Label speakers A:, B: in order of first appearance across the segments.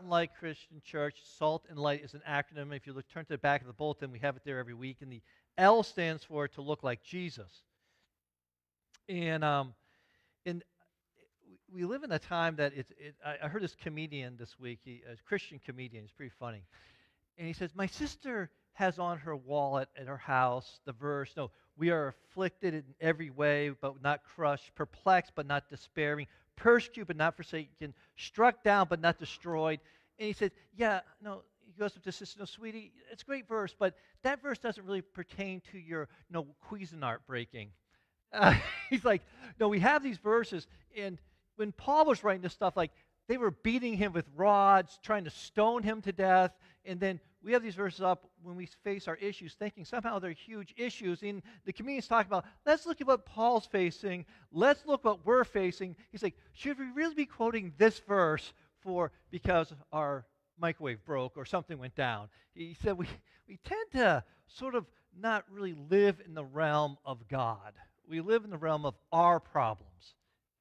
A: and Light Christian Church. Salt and Light is an acronym. If you look, turn to the back of the bulletin, we have it there every week. And the L stands for to look like Jesus. And um, and we live in a time that it's. It, I, heard this comedian this week, he, a Christian comedian. He's pretty funny, and he says, "My sister has on her wallet at her house the verse, no, we are afflicted in every way, but not crushed, perplexed, but not despairing, persecuted, but not forsaken, struck down, but not destroyed. And he said, Yeah, no, he goes up to sister, no, sweetie, it's a great verse, but that verse doesn't really pertain to your no Cuisinart breaking. Uh, he's like, No, we have these verses, and when Paul was writing this stuff, like they were beating him with rods, trying to stone him to death, and then we have these verses up when we face our issues, thinking somehow they're huge issues. And the comedian's talking about, let's look at what Paul's facing. Let's look what we're facing. He's like, should we really be quoting this verse for because our microwave broke or something went down? He said we, we tend to sort of not really live in the realm of God. We live in the realm of our problems.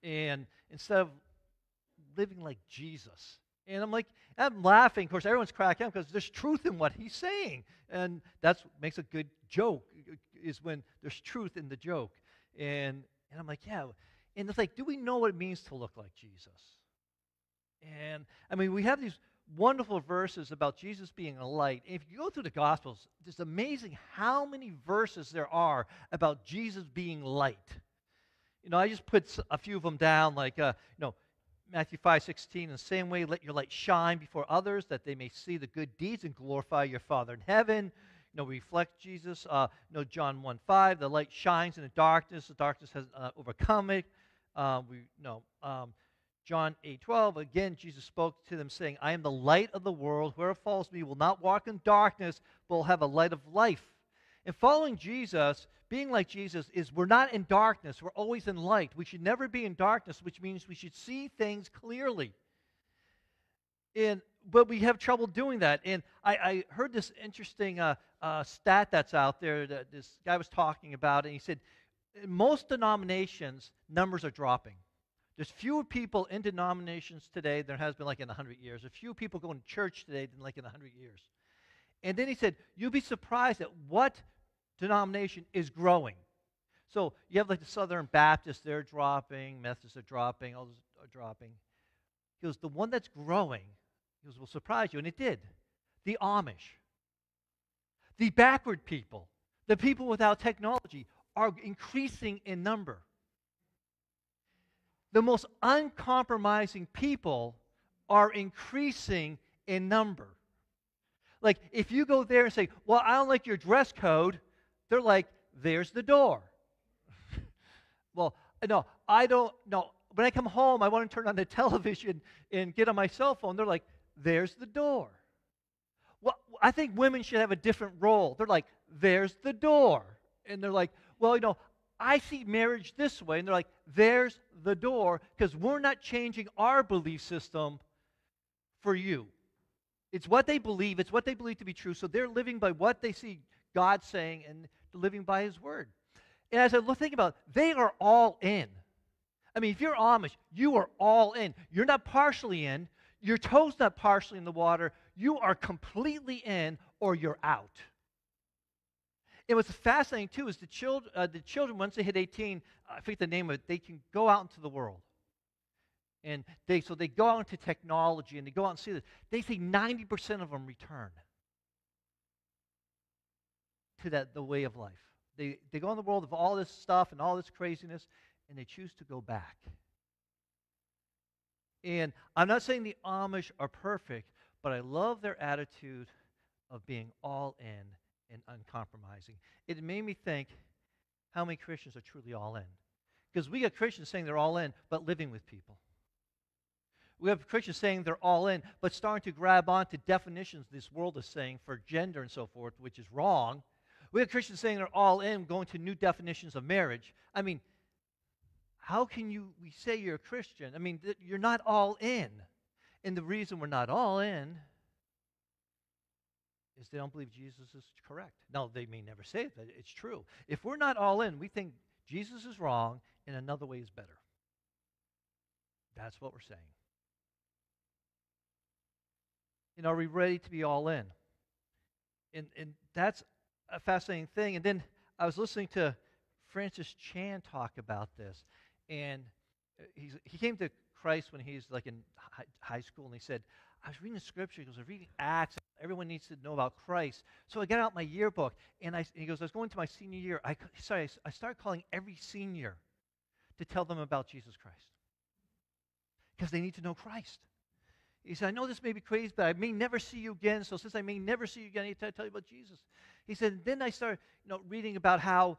A: And instead of living like Jesus, and I'm like, I'm laughing. Of course, everyone's cracking up because there's truth in what he's saying. And that's what makes a good joke, is when there's truth in the joke. And, and I'm like, yeah. And it's like, do we know what it means to look like Jesus? And I mean, we have these wonderful verses about Jesus being a light. If you go through the Gospels, it's amazing how many verses there are about Jesus being light. You know, I just put a few of them down, like, uh, you know, Matthew 5 16, in the same way, let your light shine before others that they may see the good deeds and glorify your Father in heaven. You know, reflect Jesus. Uh, you know, John 1 5, the light shines in the darkness, the darkness has uh, overcome it. Uh, we know um, John 8 12, again, Jesus spoke to them, saying, I am the light of the world. Whoever follows me will not walk in darkness, but will have a light of life. And following Jesus, being like Jesus, is we're not in darkness, we're always in light. We should never be in darkness, which means we should see things clearly. And, but we have trouble doing that. And I, I heard this interesting uh, uh, stat that's out there that this guy was talking about, and he said, in most denominations, numbers are dropping. There's fewer people in denominations today than there has been like in 100 years. There's fewer people going to church today than like in 100 years. And then he said, You'll be surprised at what denomination is growing. So you have like the Southern Baptists, they're dropping, Methodists are dropping, others are dropping. He goes, the one that's growing, he goes, will surprise you. And it did. The Amish. The backward people, the people without technology, are increasing in number. The most uncompromising people are increasing in number. Like, if you go there and say, Well, I don't like your dress code, they're like, there's the door. well, no, I don't, no. When I come home, I want to turn on the television and get on my cell phone. They're like, there's the door. Well, I think women should have a different role. They're like, there's the door. And they're like, well, you know, I see marriage this way. And they're like, there's the door, because we're not changing our belief system for you. It's what they believe, it's what they believe to be true. So they're living by what they see God saying and living by His word. And as I think about it, they are all in. I mean, if you're Amish, you are all in. You're not partially in. Your toe's not partially in the water. You are completely in or you're out. And what's fascinating, too, is the, children, uh, the children, once they hit 18, I forget the name of it, they can go out into the world. And they, so they go out into technology and they go out and see this. They say 90% of them return to that the way of life. They, they go in the world of all this stuff and all this craziness, and they choose to go back. And I'm not saying the Amish are perfect, but I love their attitude of being all in and uncompromising. It made me think how many Christians are truly all in. Because we got Christians saying they're all in, but living with people. We have Christians saying they're all in, but starting to grab onto definitions this world is saying for gender and so forth, which is wrong, we have Christians saying they're all in, going to new definitions of marriage. I mean, how can you we say you're a Christian? I mean, th- you're not all in. And the reason we're not all in is they don't believe Jesus is correct. Now, they may never say that it's true. If we're not all in, we think Jesus is wrong and another way is better. That's what we're saying. And are we ready to be all in? And, and that's a fascinating thing. And then I was listening to Francis Chan talk about this. And uh, he's, he came to Christ when he was like in high, school, and he said, I was reading the scripture. He goes, I was reading Acts. Everyone needs to know about Christ. So I got out my yearbook, and I, he goes, I was going to my senior year. I, sorry, I started calling every senior to tell them about Jesus Christ because they need to know Christ. He said, I know this may be crazy, but I may never see you again. So since I may never see you again, I need to tell you about Jesus. He said, then I started you know, reading about how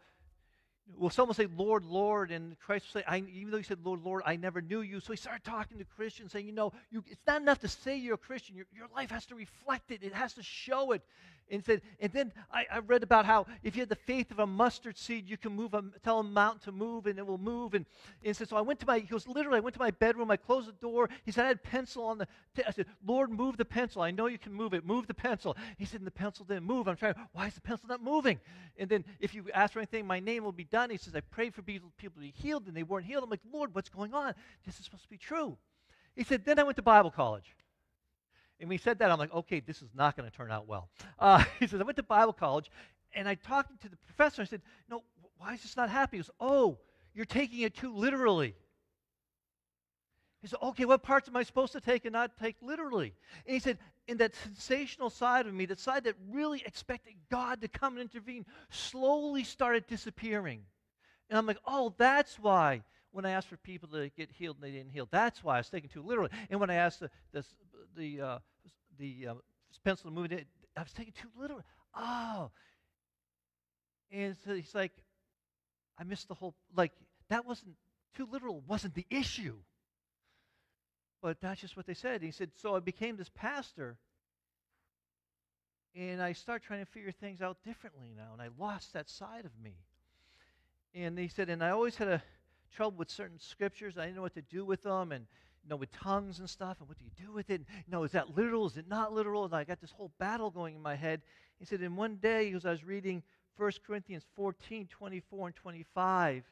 A: well, someone say, Lord, Lord? And Christ will say, I, even though he said, Lord, Lord, I never knew you. So he started talking to Christians, saying, you know, you, it's not enough to say you're a Christian. Your, your life has to reflect it, it has to show it. And, said, and then I, I, read about how if you had the faith of a mustard seed, you can move a, tell a mountain to move and it will move. And, and said, so I went to my, he goes, literally, I went to my bedroom, I closed the door. He said, I had pencil on the, t- I said, Lord, move the pencil. I know you can move it. Move the pencil. He said, and the pencil didn't move. I'm trying, why is the pencil not moving? And then if you ask for anything, my name will be done. He says, I prayed for people, people to be healed and they weren't healed. I'm like, Lord, what's going on? This is supposed to be true. He said, then I went to Bible college. And when he said that, I'm like, okay, this is not going to turn out well. Uh, he says, I went to Bible college, and I talked to the professor. I said, no, why is this not happening? He goes, oh, you're taking it too literally. He said, okay, what parts am I supposed to take and not take literally? And he said, in that sensational side of me, that side that really expected God to come and intervene, slowly started disappearing. And I'm like, oh, that's why when I asked for people to get healed and they didn't heal, that's why I was taking too literally. And when I asked the, the, the, uh, the uh, pencil to move it, I was taking too literally. Oh. And so he's like, I missed the whole, like, that wasn't, too literal wasn't the issue. But that's just what they said. He said, so I became this pastor, and I start trying to figure things out differently now, and I lost that side of me. And he said, and I always had a trouble with certain scriptures. I didn't know what to do with them, and you know, with tongues and stuff, and what do you do with it? And, You know, is that literal? Is it not literal? And I got this whole battle going in my head. He said, in one day, as I was reading 1 Corinthians 14, 24, and 25,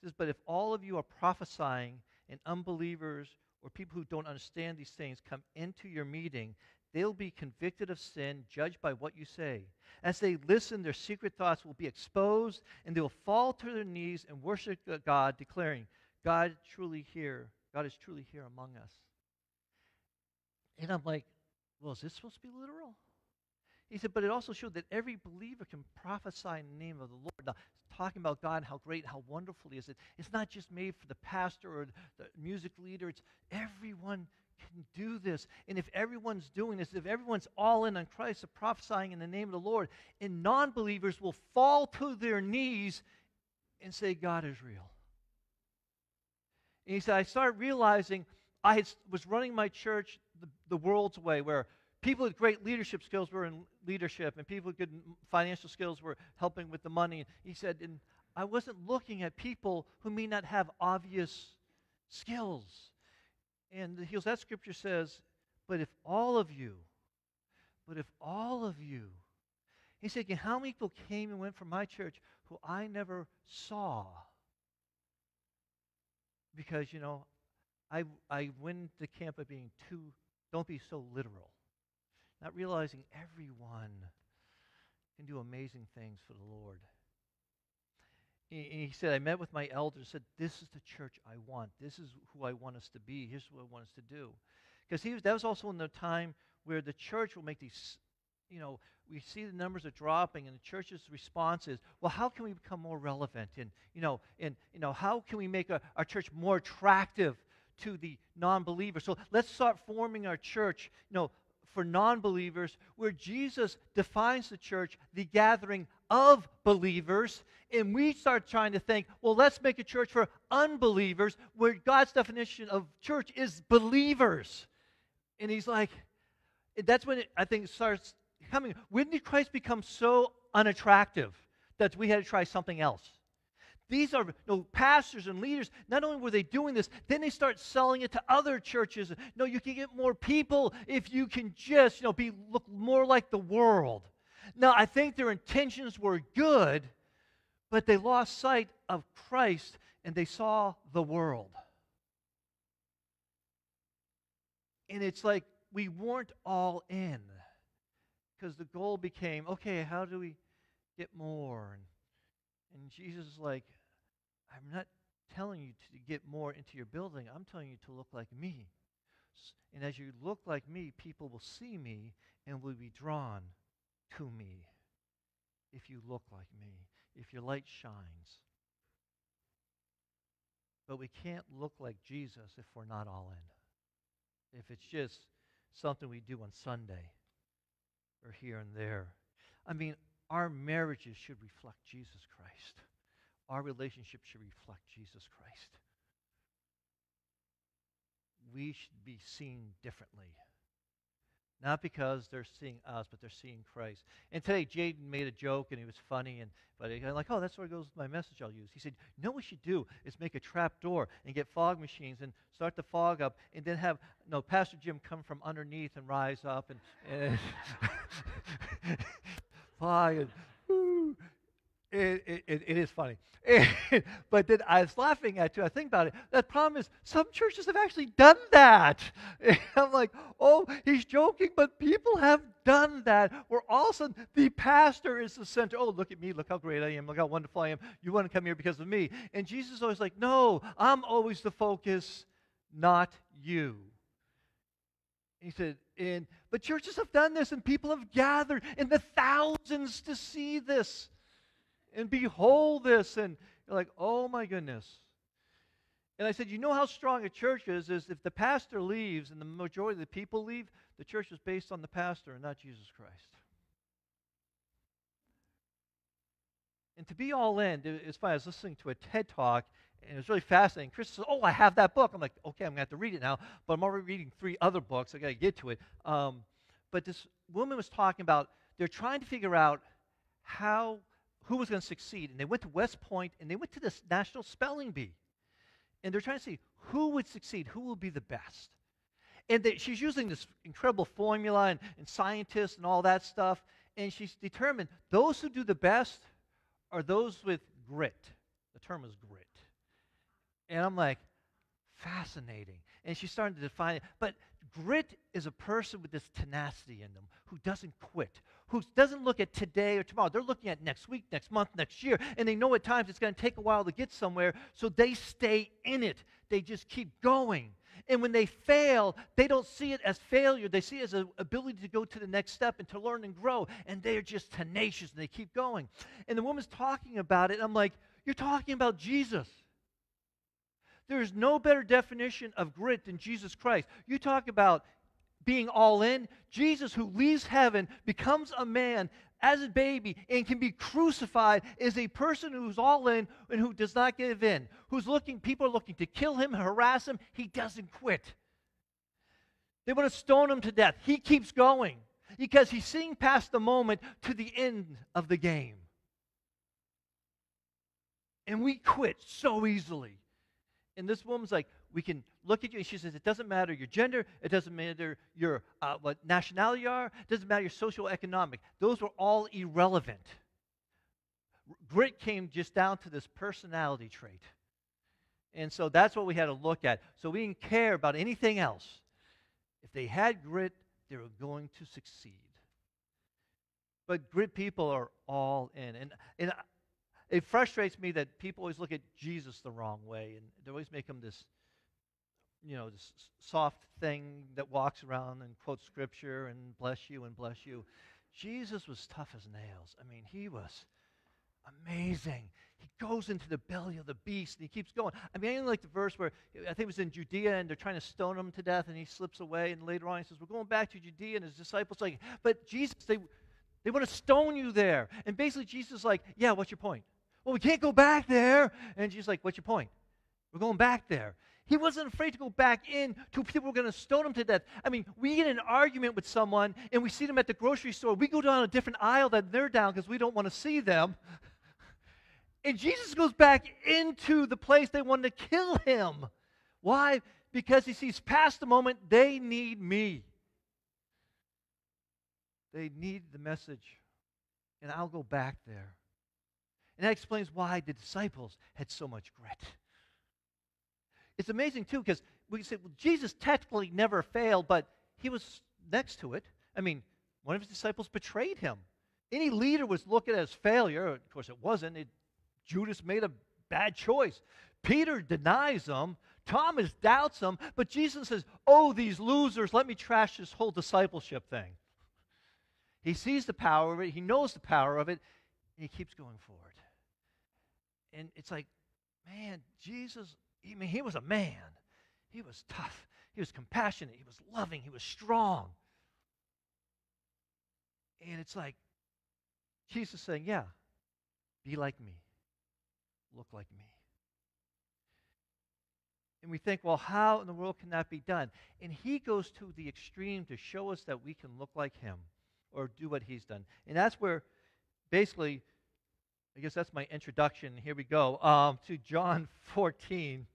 A: he says, But if all of you are prophesying and unbelievers or people who don't understand these things come into your meeting, they'll be convicted of sin, judged by what you say. As they listen, their secret thoughts will be exposed, and they will fall to their knees and worship God, declaring, God truly here, God is truly here among us. And I'm like, well, is this supposed to be literal? He said, but it also showed that every believer can prophesy in the name of the Lord. Now, talking about God and how great, how wonderful He is. It, it's not just made for the pastor or the music leader. It's everyone can do this. And if everyone's doing this, if everyone's all in on Christ, of prophesying in the name of the Lord, and non-believers will fall to their knees and say, God is real. And he said, I started realizing I had, was running my church the, the world's way, where people with great leadership skills were in leadership, and people with good financial skills were helping with the money. He said, and I wasn't looking at people who may not have obvious skills. And he goes, that scripture says, but if all of you, but if all of you, he said, how many people came and went from my church who I never saw? Because, you know, I, I went to camp by being too, don't be so literal. Not realizing everyone can do amazing things for the Lord. He said, I met with my elders, said, This is the church I want. This is who I want us to be. Here's what I want us to do. Because he was, that was also in the time where the church will make these, you know, we see the numbers are dropping, and the church's response is, well, how can we become more relevant? And, you know, and, you know how can we make a, our church more attractive to the non-believer? So let's start forming our church, you know, for non believers, where Jesus defines the church, the gathering of believers, and we start trying to think, well, let's make a church for unbelievers, where God's definition of church is believers. And he's like, that's when it, I think it starts coming. When did Christ become so unattractive that we had to try something else? These are you know, pastors and leaders. Not only were they doing this, then they start selling it to other churches. No, you can get more people if you can just you know, be, look more like the world. Now, I think their intentions were good, but they lost sight of Christ and they saw the world. And it's like we weren't all in because the goal became okay, how do we get more? And, and Jesus is like, I'm not telling you to get more into your building, I'm telling you to look like me. And as you look like me, people will see me and will be drawn to me if you look like me, if your light shines. But we can't look like Jesus if we're not all in. If it's just something we do on Sunday or here and there. I mean, our marriages should reflect Jesus Christ. Our relationship should reflect Jesus Christ. We should be seen differently. Not because they're seeing us, but they're seeing Christ. And today, Jaden made a joke, and he was funny, and but I'm like, oh, that's where it goes with my message I'll use. He said, you know what we should do is make a trap door and get fog machines and start the fog up, and then have no Pastor Jim come from underneath and rise up and, and fog and it, it, it is funny. but then I was laughing at you. I think about it. The problem is some churches have actually done that. I'm like, oh, he's joking, but people have done that. Where all of a sudden the pastor is the center. Oh, look at me. Look how great I am. Look how wonderful I am. You want to come here because of me. And Jesus is always like, no, I'm always the focus, not you. He said, and, but churches have done this and people have gathered in the thousands to see this and behold this. And like, oh my goodness. And I said, you know how strong a church is, is if the pastor leaves and the majority of the people leave, the church is based on the pastor and not Jesus Christ. And to be all in, funny. I was listening to a TED talk, and it was really fascinating. Chris says, "Oh, I have that book." I'm like, "Okay, I'm gonna have to read it now." But I'm already reading three other books. I gotta get to it. Um, but this woman was talking about they're trying to figure out how who was going to succeed. And they went to West Point and they went to this National Spelling Bee. And they're trying to see who would succeed, who will be the best. And they, she's using this incredible formula and, and scientists and all that stuff. And she's determined those who do the best are those with grit. The term is grit. And I'm like, fascinating. And she's starting to define it. But grit is a person with this tenacity in them who doesn't quit, who doesn't look at today or tomorrow. They're looking at next week, next month, next year, and they know at times it's going to take a while to get somewhere, so they stay in it. They just keep going. And when they fail, they don't see it as failure. They see it as an ability to go to the next step and to learn and grow. And they're just tenacious and they keep going. And the woman's talking about it. And I'm like, You're talking about Jesus. There is no better definition of grit than Jesus Christ. You talk about being all in. Jesus, who leaves heaven, becomes a man as a baby and can be crucified, is a person who's all in and who does not give in. Who's looking, people are looking to kill him, harass him. He doesn't quit. They want to stone him to death. He keeps going because he's seeing past the moment to the end of the game. And we quit so easily. And this woman's like, we can look at you, and she says, it doesn't matter your gender, it doesn't matter your uh, what nationality you are, it doesn't matter your social economic. Those were all irrelevant. Grit came just down to this personality trait. And so that's what we had to look at. So we didn't care about anything else. If they had grit, they were going to succeed. But grit people are all in. And, and it frustrates me that people always look at Jesus the wrong way, and they always make him this, you know, this soft thing that walks around and quotes scripture and bless you and bless you. Jesus was tough as nails. I mean, he was amazing. He goes into the belly of the beast and he keeps going. I mean, I like the verse where I think it was in Judea and they're trying to stone him to death and he slips away. And later on he says, We're going back to Judea. And his disciples like, But Jesus, they, they want to stone you there. And basically, Jesus is like, Yeah, what's your point? Well, we can't go back there. And she's like, What's your point? We're going back there. He wasn't afraid to go back in to people who were going to stone him to death. I mean, we get in an argument with someone and we see them at the grocery store. We go down a different aisle than they're down because we don't want to see them. And Jesus goes back into the place they wanted to kill him. Why? Because he sees past the moment they need me. They need the message. And I'll go back there. And that explains why the disciples had so much grit. It's amazing, too, because we say, well, Jesus technically never failed, but he was next to it. I mean, one of his disciples betrayed him. Any leader was looked at as failure. Of course, it wasn't. It, Judas made a bad choice. Peter denies them. Thomas doubts them. But Jesus says, Oh, these losers, let me trash this whole discipleship thing. He sees the power of it, he knows the power of it, and he keeps going forward. And it's like, man, Jesus, I mean, he was a man. He was tough. He was compassionate. He was loving. He was strong. And it's like, Jesus saying, Yeah, be like me, look like me. And we think, well, how in the world can that be done? And he goes to the extreme to show us that we can look like him or do what he's done. And that's where basically, I guess that's my introduction. Here we go um, to John 14,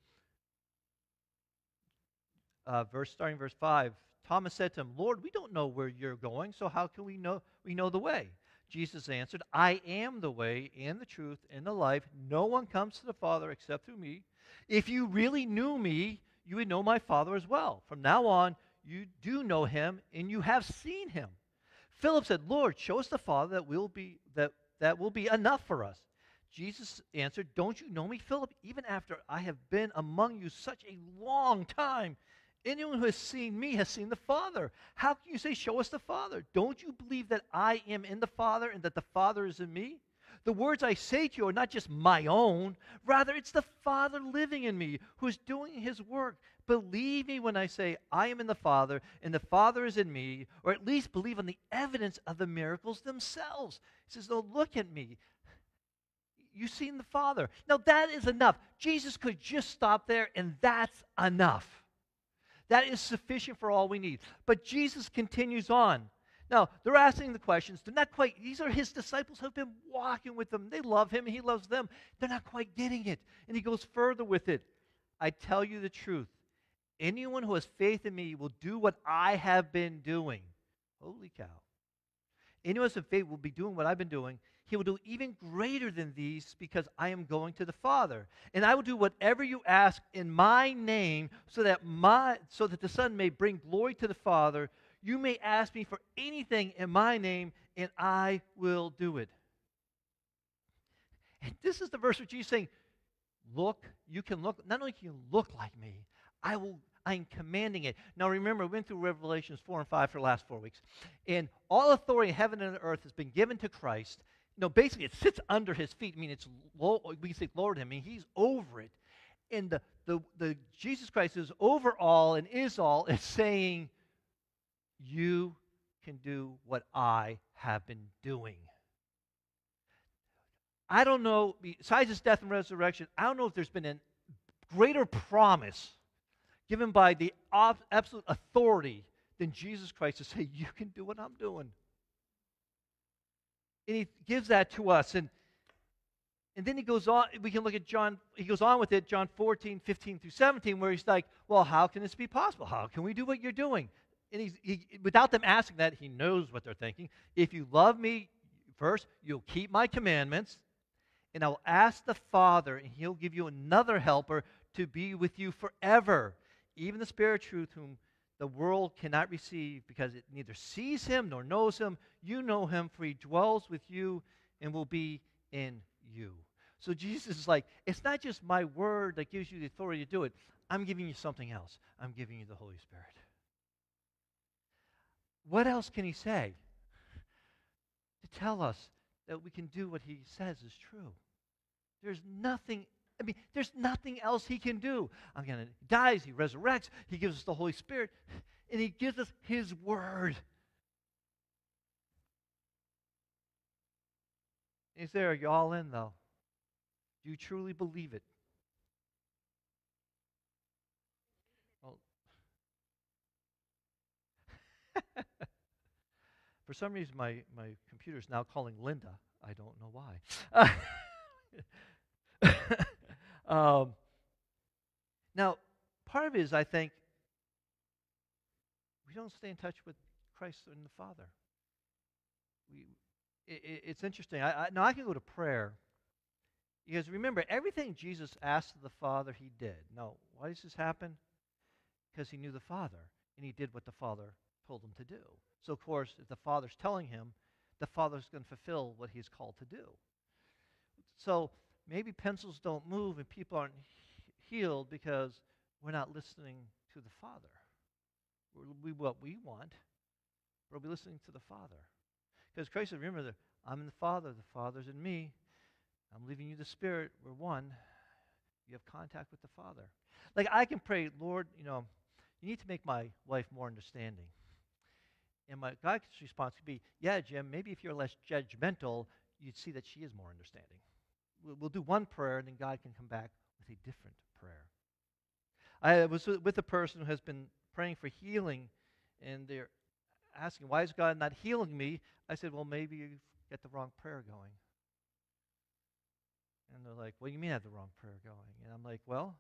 A: uh, verse starting verse 5. Thomas said to him, Lord, we don't know where you're going, so how can we know we know the way? Jesus answered, I am the way and the truth and the life. No one comes to the Father except through me. If you really knew me, you would know my Father as well. From now on, you do know him and you have seen him. Philip said, Lord, show us the Father that will be that, that will be enough for us. Jesus answered, Don't you know me, Philip? Even after I have been among you such a long time, Anyone who has seen me has seen the Father. How can you say, Show us the Father? Don't you believe that I am in the Father and that the Father is in me? The words I say to you are not just my own, rather, it's the Father living in me who is doing his work. Believe me when I say, I am in the Father and the Father is in me, or at least believe on the evidence of the miracles themselves. He says, No, look at me. You've seen the Father. Now, that is enough. Jesus could just stop there, and that's enough. That is sufficient for all we need. But Jesus continues on. Now, they're asking the questions. They're not quite, these are his disciples who have been walking with them. They love him and he loves them. They're not quite getting it. And he goes further with it. I tell you the truth. Anyone who has faith in me will do what I have been doing. Holy cow. Anyone who has faith will be doing what I've been doing, he will do even greater than these because I am going to the Father. And I will do whatever you ask in my name so that my so that the Son may bring glory to the Father. You may ask me for anything in my name and I will do it. And this is the verse where Jesus saying, Look, you can look, not only can you look like me, I will I'm commanding it. Now remember, we went through Revelations 4 and 5 for the last four weeks. And all authority in heaven and earth has been given to Christ no, basically it sits under his feet. I mean, it's low, we can say Lord him. I mean, he's over it. And the, the, the Jesus Christ is over all and is all is saying, You can do what I have been doing. I don't know, besides his death and resurrection, I don't know if there's been a greater promise given by the absolute authority than Jesus Christ to say, You can do what I'm doing and he gives that to us. And, and then he goes on, we can look at John, he goes on with it, John 14, 15 through 17, where he's like, well, how can this be possible? How can we do what you're doing? And he's, he, without them asking that, he knows what they're thinking. If you love me first, you'll keep my commandments, and I will ask the Father, and he'll give you another helper to be with you forever, even the Spirit of truth, whom the world cannot receive because it neither sees him nor knows him. You know him, for he dwells with you and will be in you. So Jesus is like, it's not just my word that gives you the authority to do it. I'm giving you something else. I'm giving you the Holy Spirit. What else can he say to tell us that we can do what he says is true? There's nothing I mean, there's nothing else he can do. I'm going to dies, he resurrects, he gives us the Holy Spirit, and he gives us his word. Is there, are you all in though? Do you truly believe it? Well, for some reason, my, my computer is now calling Linda. I don't know why. Um, now, part of it is, I think, we don't stay in touch with Christ and the Father. We, it, it's interesting. I, I, now, I can go to prayer. Because remember, everything Jesus asked of the Father, he did. Now, why does this happen? Because he knew the Father, and he did what the Father told him to do. So, of course, if the Father's telling him, the Father's going to fulfill what he's called to do. So, maybe pencils don't move and people aren't healed because we're not listening to the Father. We're, we what we want, but we'll be listening to the Father? Because Christ said, remember that I'm in the Father, the Father's in me. I'm leaving you the Spirit. We're one. You have contact with the Father. Like I can pray, Lord, you know, you need to make my wife more understanding. And my God's response could be, yeah, Jim, maybe if you're less judgmental, you'd see that she is more understanding. We'll, we'll do one prayer, and then God can come back with a different prayer. I was with a person who has been praying for healing, and they're asking, why is God not healing me? I said, well, maybe you get the wrong prayer going. And they're like, what do you mean I have the wrong prayer going? And I'm like, well,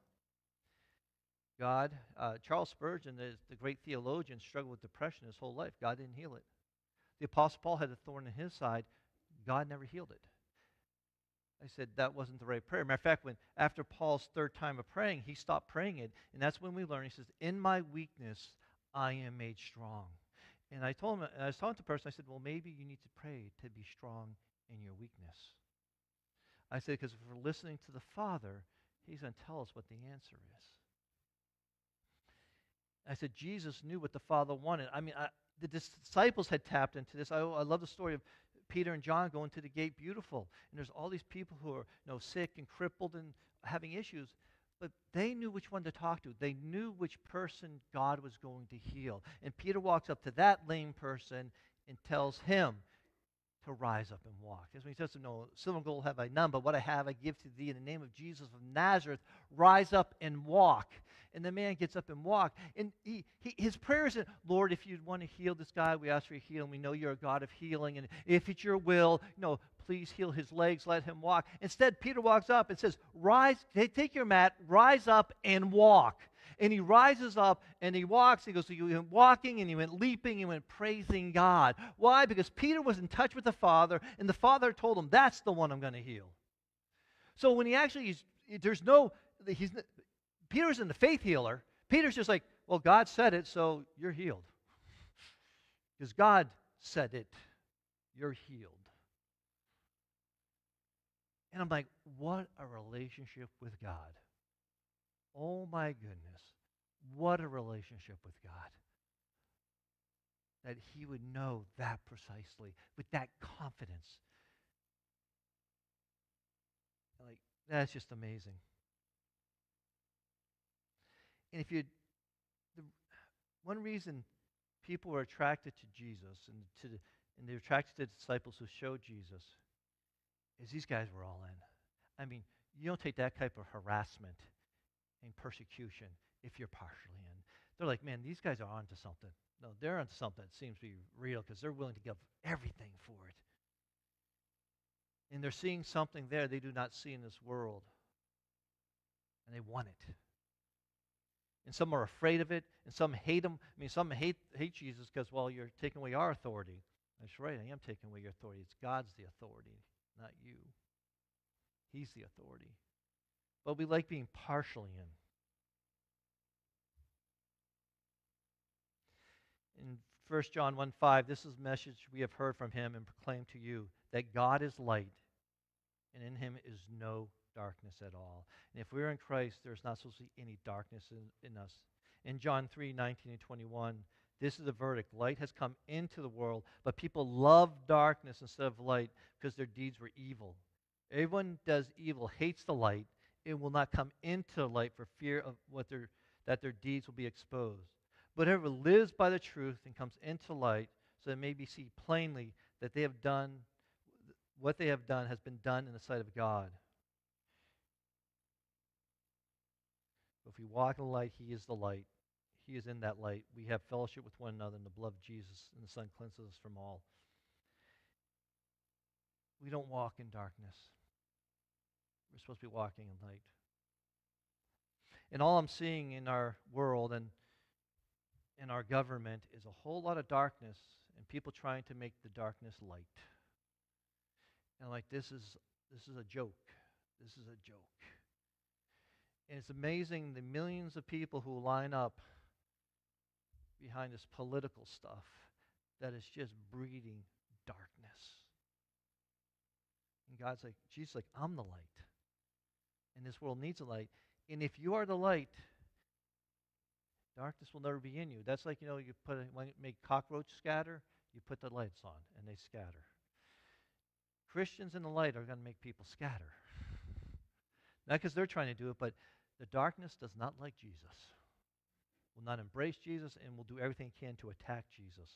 A: God, uh, Charles Spurgeon, the, the great theologian, struggled with depression his whole life. God didn't heal it. The Apostle Paul had a thorn in his side. God never healed it. I said that wasn't the right prayer. Matter of fact, when after Paul's third time of praying, he stopped praying it, and that's when we learn. He says, "In my weakness, I am made strong." And I told him, I was talking to the person. I said, "Well, maybe you need to pray to be strong in your weakness." I said, "Because if we're listening to the Father, He's going to tell us what the answer is." I said, Jesus knew what the Father wanted. I mean, I, the disciples had tapped into this. I, oh, I love the story of Peter and John going to the gate beautiful. And there's all these people who are you know, sick and crippled and having issues. But they knew which one to talk to. They knew which person God was going to heal. And Peter walks up to that lame person and tells him to rise up and walk. As when he says to him, no, silver and gold have I none, but what I have I give to thee in the name of Jesus of Nazareth. Rise up and walk. And the man gets up and walks. And he, he, his prayer isn't, Lord, if you want to heal this guy, we ask for your healing. We know you're a God of healing. And if it's your will, you know, please heal his legs, let him walk. Instead, Peter walks up and says, Rise, take your mat, rise up and walk. And he rises up and he walks. He goes, so he went walking and he went leaping, he went praising God. Why? Because Peter was in touch with the Father, and the Father told him, That's the one I'm going to heal. So when he actually, there's no, he's, Peter isn't the faith healer. Peter's just like, well, God said it, so you're healed. Because God said it, you're healed. And I'm like, what a relationship with God. Oh my goodness. What a relationship with God. That he would know that precisely with that confidence. Like, that's just amazing. And if you, the, one reason people were attracted to Jesus and to and they're attracted to the disciples who showed Jesus is these guys were all in. I mean, you don't take that type of harassment and persecution if you're partially in. They're like, man, these guys are onto something. No, they're onto something that seems to be real because they're willing to give everything for it. And they're seeing something there they do not see in this world. And they want it and some are afraid of it, and some hate him. I mean, some hate, hate Jesus because, well, you're taking away our authority. That's right, I am taking away your authority. It's God's the authority, not you. He's the authority. But we like being partially in. In 1 John 1 5, this is a message we have heard from him and proclaimed to you that God is light, and in him is no darkness at all. And if we're in Christ, there's not supposed to be any darkness in, in us. In John 3 19 and 21, this is the verdict. Light has come into the world, but people love darkness instead of light because their deeds were evil. Everyone does evil hates the light. It will not come into light for fear of what their, that their deeds will be exposed. But whoever lives by the truth and comes into light, so that may be seen plainly that they have done what they have done has been done in the sight of God. If we walk in the light, He is the light. He is in that light. We have fellowship with one another, and the blood of Jesus and the Son cleanses us from all. We don't walk in darkness. We're supposed to be walking in light. And all I'm seeing in our world and in our government is a whole lot of darkness and people trying to make the darkness light. And like this is this is a joke. This is a joke. And it's amazing the millions of people who line up behind this political stuff that is just breeding darkness. And God's like, Jesus like, I'm the light. And this world needs a light. And if you are the light, darkness will never be in you. That's like, you know, you put a, when you make cockroach scatter, you put the lights on and they scatter. Christians in the light are going to make people scatter. Not because they're trying to do it, but the darkness does not like Jesus, will not embrace Jesus, and will do everything it can to attack Jesus.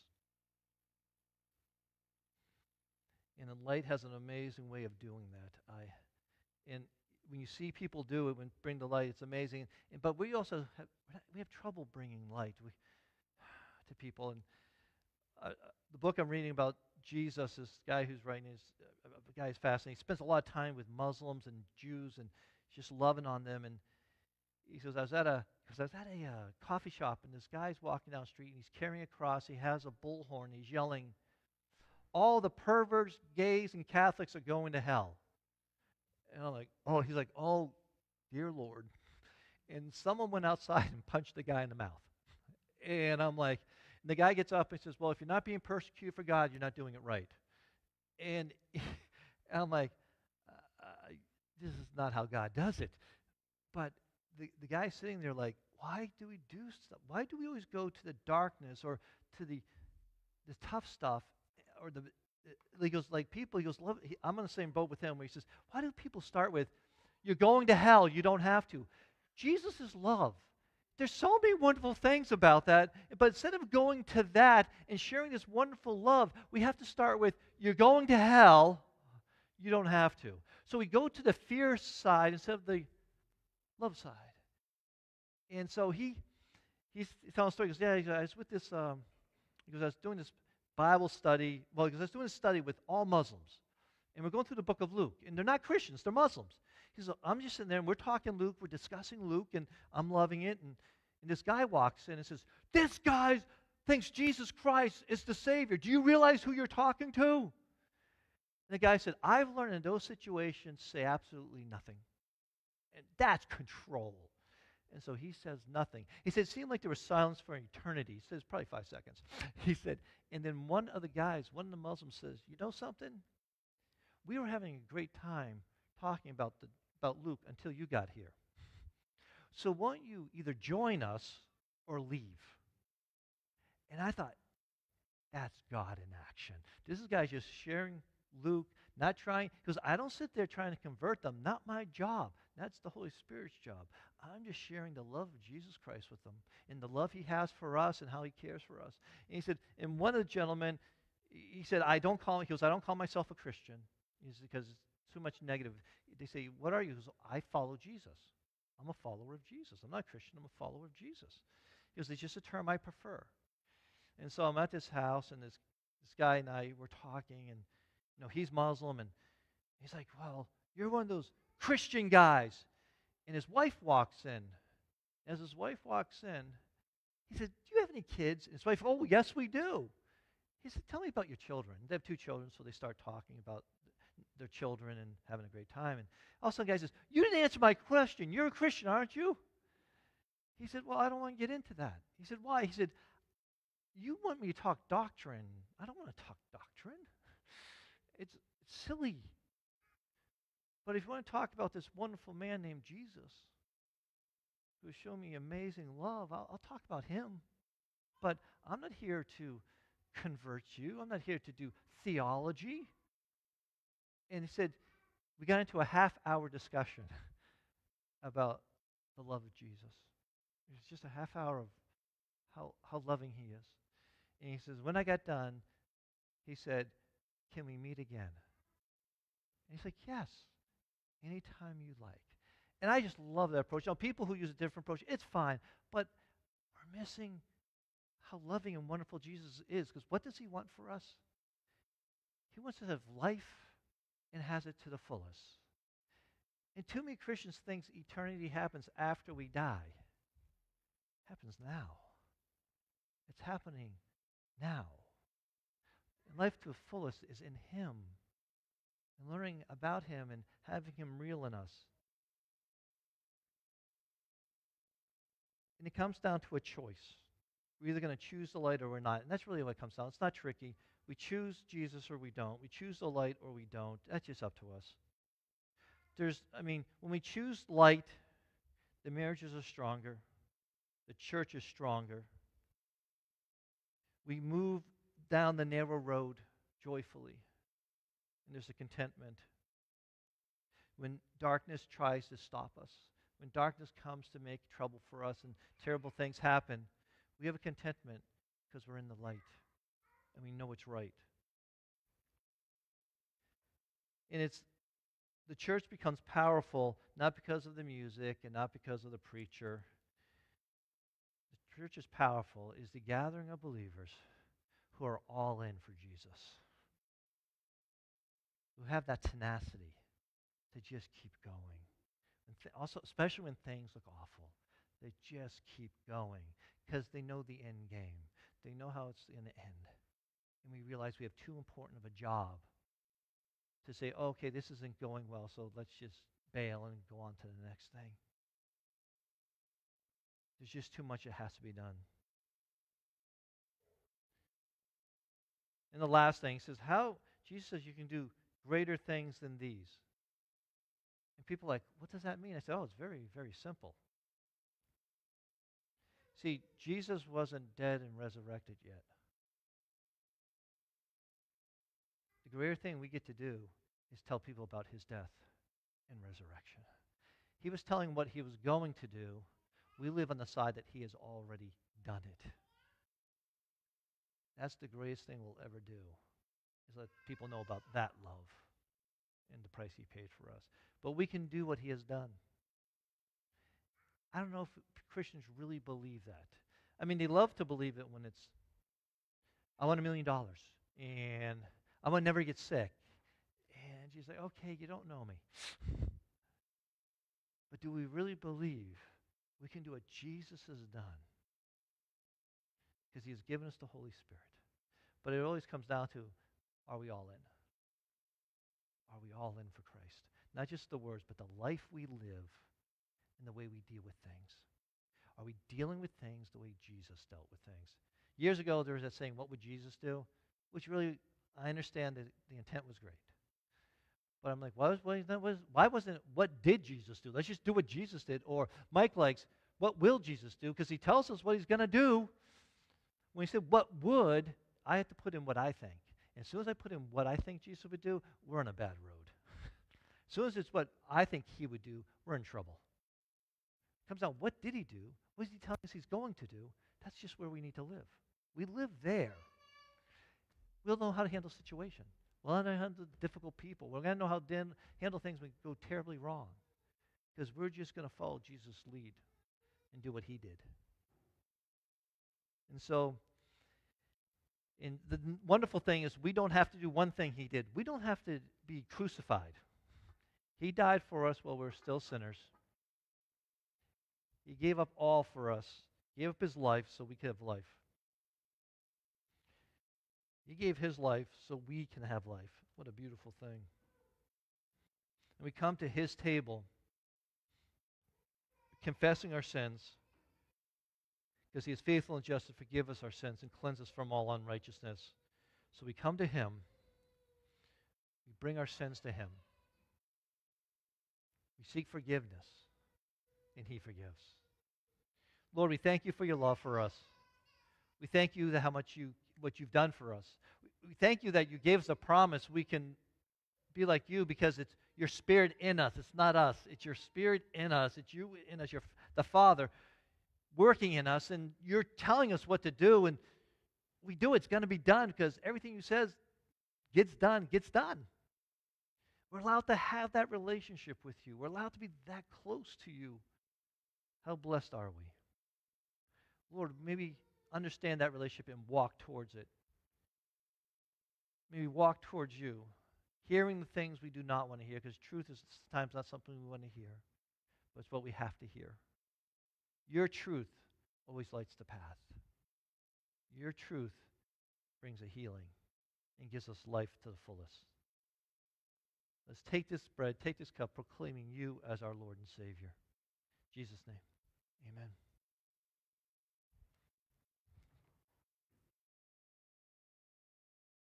A: And the light has an amazing way of doing that. I, and when you see people do it, when bring the light, it's amazing. And, but we also have, we have trouble bringing light we, to people. And uh, uh, the book I'm reading about Jesus, this guy who's writing is uh, the guy is fascinating. He spends a lot of time with Muslims and Jews and just loving on them. And he says, I was at a because I was at a uh, coffee shop and this guy's walking down the street and he's carrying a cross. He has a bullhorn. He's yelling, "All the perverts, gays, and Catholics are going to hell." And I'm like, "Oh," he's like, "Oh, dear Lord." And someone went outside and punched the guy in the mouth. And I'm like, and the guy gets up and says, "Well, if you're not being persecuted for God, you're not doing it right." And I'm like, uh, "This is not how God does it." But the, the guy sitting there like, why do we do stuff? Why do we always go to the darkness or to the the tough stuff? Or the uh, he goes like people he goes love, he, i'm on the same boat with him. Where he says why do people start with you're going to hell you don't have to. Jesus is love. There's so many wonderful things about that but instead of going to that and sharing this wonderful love we have to start with you're going to hell you don't have to. So we go to the fear side instead of the love side. And so he he's telling a story. He goes, Yeah, I was with this, um, he goes, I was doing this Bible study. Well, because I was doing a study with all Muslims. And we're going through the book of Luke. And they're not Christians, they're Muslims. He says, I'm just sitting there and we're talking Luke, we're discussing Luke, and I'm loving it. And, and this guy walks in and says, This guy thinks Jesus Christ is the Savior. Do you realize who you're talking to? And the guy said, I've learned in those situations say absolutely nothing. And that's control. And so he says nothing. He said, it seemed like there was silence for eternity. He says, probably five seconds. He said, and then one of the guys, one of the Muslims says, you know something? We were having a great time talking about, the, about Luke until you got here. So won't you either join us or leave? And I thought, that's God in action. This guy's just sharing Luke, not trying, because I don't sit there trying to convert them, not my job. That's the Holy Spirit's job. I'm just sharing the love of Jesus Christ with them and the love he has for us and how he cares for us. And he said, and one of the gentlemen, he said, I don't call, he goes, I don't call myself a Christian. He's because it's too much negative. They say, what are you? He goes, I follow Jesus. I'm a follower of Jesus. I'm not a Christian. I'm a follower of Jesus. He goes, it's just a term I prefer. And so I'm at this house, and this, this guy and I were talking, and you know, he's Muslim, and he's like, well, you're one of those Christian guys. And his wife walks in. As his wife walks in, he said, Do you have any kids? And his wife, Oh, yes, we do. He said, Tell me about your children. They have two children, so they start talking about their children and having a great time. And all of a sudden, the guy says, You didn't answer my question. You're a Christian, aren't you? He said, Well, I don't want to get into that. He said, Why? He said, You want me to talk doctrine. I don't want to talk doctrine. It's silly. But if you want to talk about this wonderful man named Jesus, who has shown me amazing love, I'll, I'll talk about him. But I'm not here to convert you, I'm not here to do theology. And he said, we got into a half hour discussion about the love of Jesus. It was just a half hour of how, how loving he is. And he says, when I got done, he said, Can we meet again? And he's like, Yes anytime you like. And I just love that approach. Now, people who use a different approach, it's fine, but we're missing how loving and wonderful Jesus is. Because what does he want for us? He wants us to have life and has it to the fullest. And too many Christians think eternity happens after we die. It happens now. It's happening now. And life to the fullest is in him and learning about Him and having Him real in us. And it comes down to a choice. We're either going to choose the light or we're not. And that's really what comes down. It's not tricky. We choose Jesus or we don't. We choose the light or we don't. That's just up to us. There's, I mean, when we choose light, the marriages are stronger, the church is stronger. We move down the narrow road joyfully, and there's a contentment. When darkness tries to stop us, when darkness comes to make trouble for us and terrible things happen, we have a contentment because we're in the light and we know it's right. And it's the church becomes powerful not because of the music and not because of the preacher. The church is powerful is the gathering of believers who are all in for Jesus. Who have that tenacity to just keep going. Th- also, especially when things look awful, they just keep going because they know the end game. They know how it's going to end. And we realize we have too important of a job to say, oh, okay, this isn't going well, so let's just bail and go on to the next thing. There's just too much that has to be done. And the last thing says, how Jesus says you can do greater things than these. And people are like, what does that mean? I said, oh, it's very, very simple. See, Jesus wasn't dead and resurrected yet. The greater thing we get to do is tell people about his death and resurrection. He was telling what he was going to do. We live on the side that he has already done it. That's the greatest thing we'll ever do, is let people know about that love and the price he paid for us. But we can do what he has done. I don't know if Christians really believe that. I mean, they love to believe it when it's, I want a million dollars, and I'm going to never get sick. And she's like, okay, you don't know me. But do we really believe we can do what Jesus has done? Because he has given us the Holy Spirit. But it always comes down to, are we all in? Are we all in for Christ? Not just the words, but the life we live and the way we deal with things. Are we dealing with things the way Jesus dealt with things? Years ago, there was that saying, What would Jesus do? Which really I understand that the intent was great. But I'm like, why, was, was, why wasn't it, what did Jesus do? Let's just do what Jesus did. Or Mike likes, what will Jesus do? Because he tells us what he's going to do. When he said, what would, I have to put in what I think. As soon as I put in what I think Jesus would do, we're on a bad road. as soon as it's what I think he would do, we're in trouble. Comes out, what did he do? What is he telling us he's going to do? That's just where we need to live. We live there. We'll know how to handle situation. We'll know how to handle difficult people. We're going to know how to handle things when go terribly wrong. Because we're just going to follow Jesus' lead and do what he did. And so, and the wonderful thing is we don't have to do one thing he did. We don't have to be crucified. He died for us while we we're still sinners. He gave up all for us. He gave up his life so we could have life. He gave his life so we can have life. What a beautiful thing. And we come to his table confessing our sins because he is faithful and just to forgive us our sins and cleanse us from all unrighteousness. So we come to him. We bring our sins to him. We seek forgiveness, and he forgives. Lord, we thank you for your love for us. We thank you that how much you what you've done for us. We thank you that you gave us a promise we can be like you because it's your spirit in us. It's not us. It's your spirit in us. It's you in us, your, the Father working in us, and you're telling us what to do, and we do. It's going to be done because everything you says gets done, gets done. We're allowed to have that relationship with you. We're allowed to be that close to you. How blessed are we? Lord, maybe understand that relationship and walk towards it. Maybe walk towards you, hearing the things we do not want to hear, because truth is sometimes not something we want to hear, but it's what we have to hear. Your truth always lights the path. Your truth brings a healing and gives us life to the fullest. Let's take this bread, take this cup, proclaiming you as our Lord and Savior. In Jesus' name, amen.